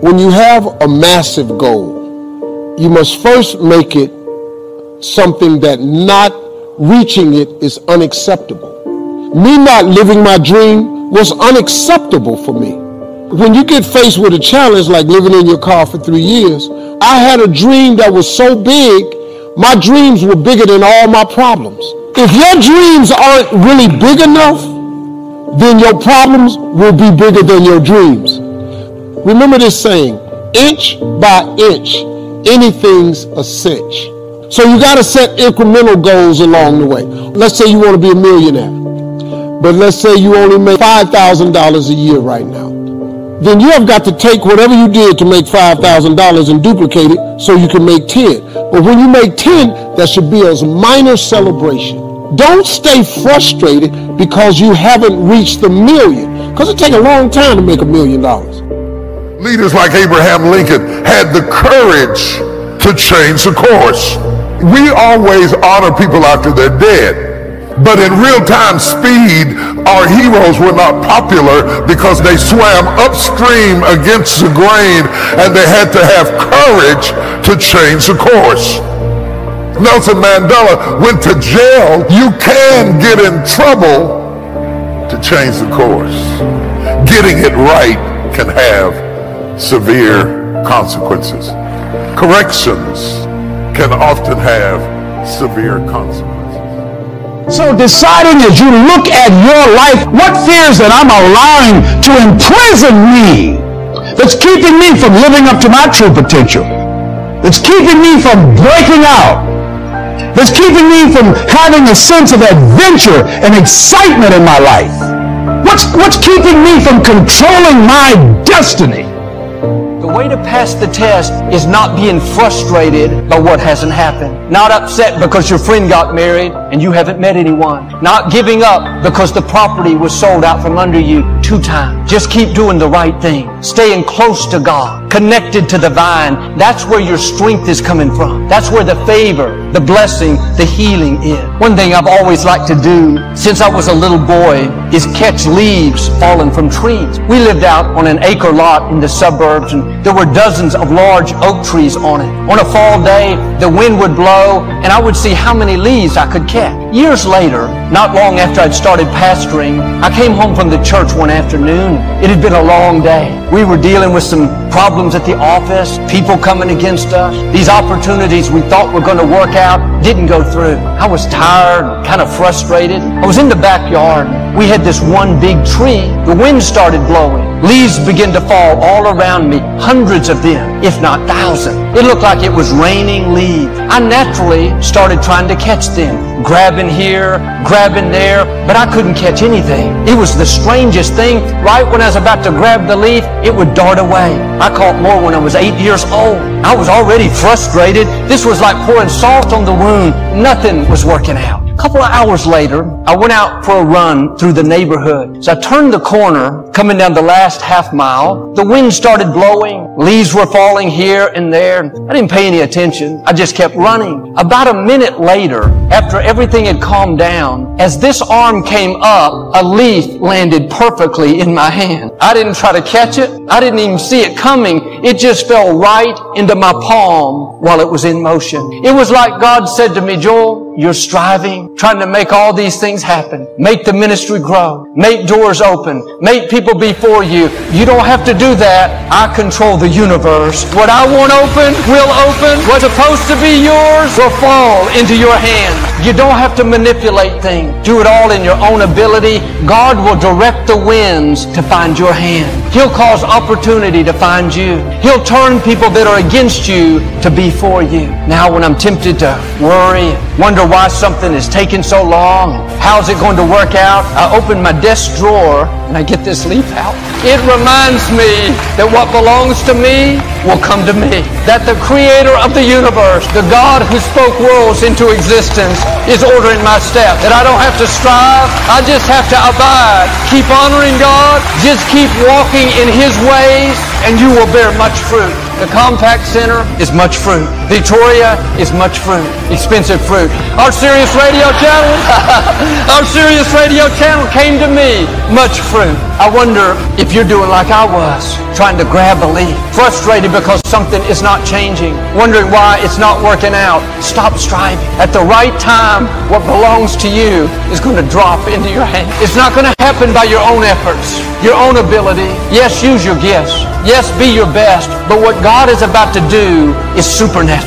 When you have a massive goal, you must first make it something that not reaching it is unacceptable. Me not living my dream was unacceptable for me. When you get faced with a challenge like living in your car for three years, I had a dream that was so big, my dreams were bigger than all my problems. If your dreams aren't really big enough, then your problems will be bigger than your dreams. Remember this saying, inch by inch, anything's a cinch. So you got to set incremental goals along the way. Let's say you want to be a millionaire, but let's say you only make $5,000 a year right now. Then you have got to take whatever you did to make $5,000 and duplicate it so you can make 10. But when you make 10, that should be a minor celebration. Don't stay frustrated because you haven't reached the million. Because it takes a long time to make a million dollars. Leaders like Abraham Lincoln had the courage to change the course. We always honor people after they're dead. But in real time speed, our heroes were not popular because they swam upstream against the grain and they had to have courage to change the course. Nelson Mandela went to jail. You can get in trouble to change the course. Getting it right can have severe consequences. Corrections can often have severe consequences. So deciding as you look at your life, what fears that I'm allowing to imprison me, that's keeping me from living up to my true potential, that's keeping me from breaking out, that's keeping me from having a sense of adventure and excitement in my life. What's, what's keeping me from controlling my destiny? The way to pass the test is not being frustrated by what hasn't happened. Not upset because your friend got married and you haven't met anyone. Not giving up because the property was sold out from under you two times. Just keep doing the right thing. Staying close to God. Connected to the vine. That's where your strength is coming from. That's where the favor, the blessing, the healing is. One thing I've always liked to do since I was a little boy is catch leaves falling from trees. We lived out on an acre lot in the suburbs and there were dozens of large oak trees on it. On a fall day, the wind would blow and I would see how many leaves I could catch. Years later, not long after I'd started pastoring, I came home from the church one afternoon. It had been a long day. We were dealing with some problems at the office, people coming against us. These opportunities we thought were going to work out didn't go through. I was tired, kind of frustrated. I was in the backyard. We had this one big tree. The wind started blowing. Leaves began to fall all around me, hundreds of them, if not thousands. It looked like it was raining leaves. I naturally started trying to catch them, grabbing here, grabbing there, but I couldn't catch anything. It was the strangest thing. Right when I was about to grab the leaf, it would dart away. I caught more when I was eight years old. I was already frustrated. This was like pouring salt on the wound. Nothing was working out. Couple of hours later, I went out for a run through the neighborhood. So I turned the corner, coming down the last half mile. The wind started blowing. Leaves were falling here and there. I didn't pay any attention. I just kept running. About a minute later, after everything had calmed down, as this arm came up, a leaf landed perfectly in my hand. I didn't try to catch it. I didn't even see it coming. It just fell right into my palm while it was in motion. It was like God said to me, Joel, you're striving, trying to make all these things happen. Make the ministry grow. Make doors open. Make people before you. You don't have to do that. I control the universe. What I want open will open. What's supposed to be yours will fall into your hands. You don't have to manipulate things. Do it all in your own ability. God will direct the winds to find your hand. He'll cause opportunity to find you. He'll turn people that are against you to be for you. Now when I'm tempted to worry, wonder why something is taking so long, how's it going to work out, I open my desk drawer and I get this leaf out. It reminds me that what belongs to me will come to me. That the creator of the universe, the God who spoke worlds into existence, is ordering my steps. That I don't have to strive, I just have to abide. Keep honoring God, just keep walking in His ways, and you will bear much fruit. The Compaq Center is much fruit. Victoria is much fruit. Expensive fruit. Our Sirius Radio channel, our Sirius Radio channel came to me much fruit. I wonder if you're doing like I was, trying to grab a leaf, frustrated because something is not changing, wondering why it's not working out. Stop striving. At the right time, what belongs to you is going to drop into your hand. It's not going to happen by your own efforts, your own ability. Yes, use your gifts. Yes, be your best. But what God is about to do is supernatural.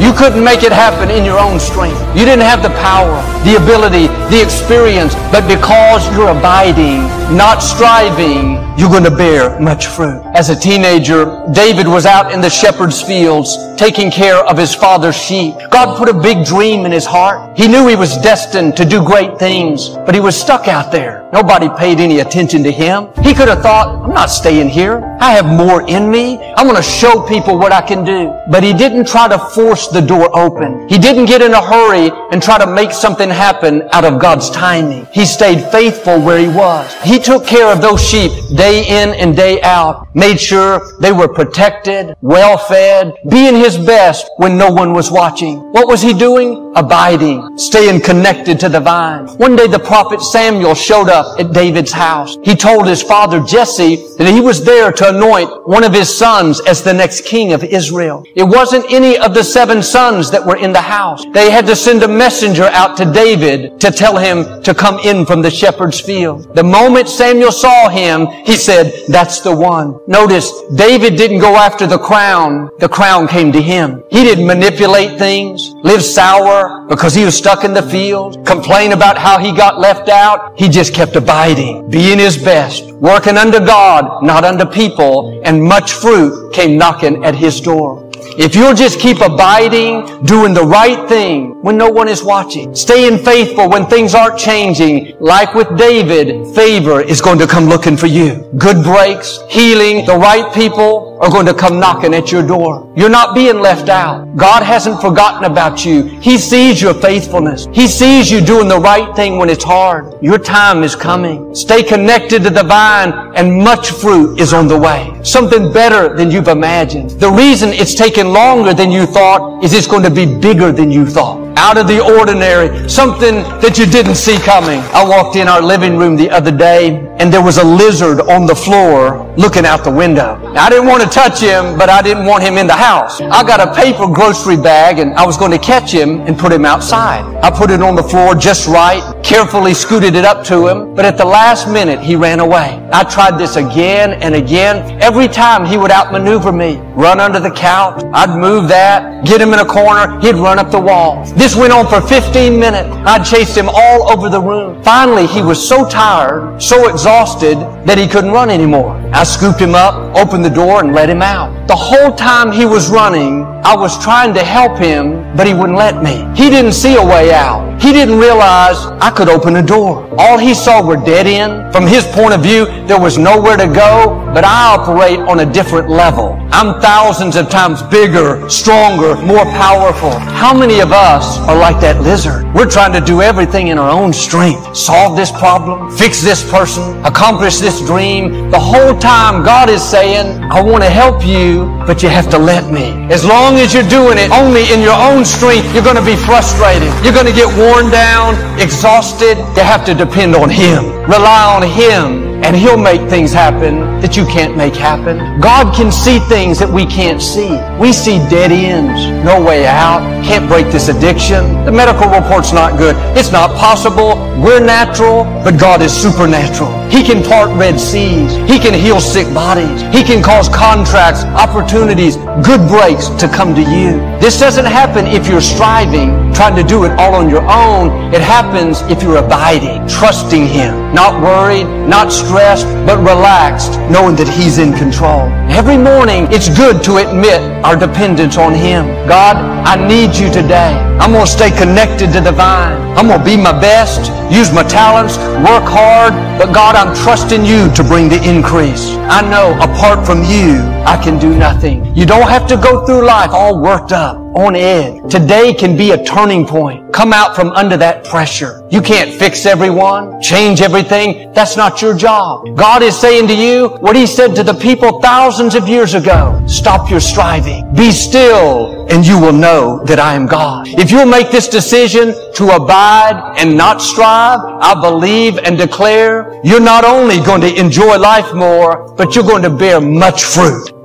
You couldn't make it happen in your own strength. You didn't have the power, the ability, the experience, but because you're abiding, not striving, you're going to bear much fruit. As a teenager, David was out in the shepherd's fields taking care of his father's sheep. God put a big dream in his heart. He knew he was destined to do great things, but he was stuck out there. Nobody paid any attention to him. He could have thought, I'm not staying here. I have more in me. I'm going to show people what I can do. But he didn't try to force the door open. He didn't get in a hurry and try to make something happen out of God's timing. He stayed faithful where he was. He took care of those sheep day in and day out, made sure they were protected, well fed, being his best when no one was watching. What was he doing? Abiding, staying connected to the vine. One day the prophet Samuel showed up at David's house. He told his father Jesse that he was there to anoint one of his sons as the next king of Israel. It wasn't any of the seven sons that were in the house. They had to send a messenger out to David to tell him to come in from the shepherd's field. The moment Samuel saw him, he said, that's the one. Notice, David didn't go after the crown. The crown came to him. He didn't manipulate things, live sour because he was stuck in the field, complain about how he got left out. He just kept abiding, being his best, working under God, not under people, and much fruit came knocking at his door. If you'll just keep abiding, doing the right thing when no one is watching, staying faithful when things aren't changing, like with David, favor is going to come looking for you. Good breaks, healing, the right people are going to come knocking at your door. You're not being left out. God hasn't forgotten about you. He sees your faithfulness. He sees you doing the right thing when it's hard. Your time is coming. Stay connected to the vine and much fruit is on the way. Something better than you've imagined. The reason it's taken longer than you thought is it's going to be bigger than you thought out of the ordinary, something that you didn't see coming. I walked in our living room the other day and there was a lizard on the floor looking out the window. Now, I didn't want to touch him, but I didn't want him in the house. I got a paper grocery bag and I was going to catch him and put him outside. I put it on the floor just right, carefully scooted it up to him, but at the last minute he ran away. I tried this again and again. Every time he would outmaneuver me, run under the couch. I'd move that, get him in a corner. He'd run up the wall. This went on for 15 minutes. I chased him all over the room. Finally, he was so tired, so exhausted that he couldn't run anymore. I scooped him up, opened the door, and let him out. The whole time he was running, I was trying to help him, but he wouldn't let me. He didn't see a way out. He didn't realize I could open a door. All he saw were dead end. From his point of view, there was nowhere to go, but I operate on a different level. I'm thousands of times bigger, stronger, more powerful. How many of us are like that lizard? We're trying to do everything in our own strength. Solve this problem, fix this person, accomplish this dream. The whole time God is saying, I want to help you, but you have to let me. As long as you're doing it only in your own strength, you're going to be frustrated. You're going to get worn down, exhausted. You have to depend on Him. Rely on Him and He'll make things happen that you can't make happen. God can see things that we can't see. We see dead ends, no way out, can't break this addiction. The medical report's not good. It's not possible. We're natural, but God is supernatural. He can part red seas. He can heal sick bodies. He can cause contracts, opportunities, good breaks to come to you. This doesn't happen if you're striving, trying to do it all on your own. It happens if you're abiding, trusting Him, not worried, not stressed, but relaxed, knowing that He's in control. Every morning, it's good to admit our dependence on Him. God, I need you today. I'm going to stay connected to the vine. I'm going to be my best, use my talents, work hard, but God, I'm trusting you to bring the increase. I know apart from you, I can do nothing. You don't have to go through life all worked up, on edge. Today can be a turning point. Come out from under that pressure. You can't fix everyone, change everything. That's not your job. God is saying to you what He said to the people thousands of years ago. Stop your striving. Be still and you will know that I am God. If you'll make this decision to abide and not strive, I believe and declare you're not only going to enjoy life more, but you're going to bear much fruit.